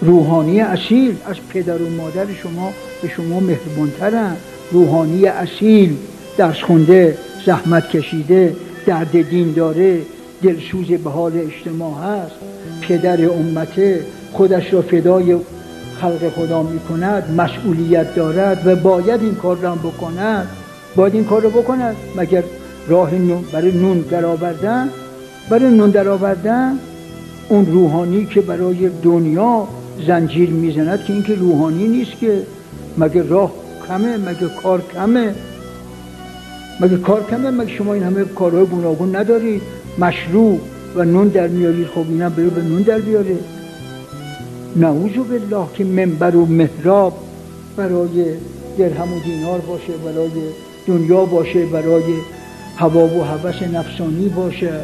روحانی اصیل. از پدر و مادر شما به شما مهربانترن. روحانی اصیل. درس خونده زحمت کشیده درد دین داره دلسوز به حال اجتماع هست. پدر امته خودش را فدای خلق خدا می کند مسئولیت دارد و باید این کار را بکند. باید این کار رو بکند. مگر راه نون برای نون درآوردن؟ برای نون درآوردن؟ اون روحانی که برای دنیا زنجیر می‌زند که اینکه روحانی نیست که مگه راه کمه مگه کار کمه؟ مگه کار کمه؟ مگه شما این همه کارهای گوناگون ندارید مشروع و نون در میارید خب اینم برو به نون در بیاره. نعوذ بالله که منبر و محراب برای درهم و دینار باشه برای دنیا باشه برای هوا و هوس نفسانی باشه.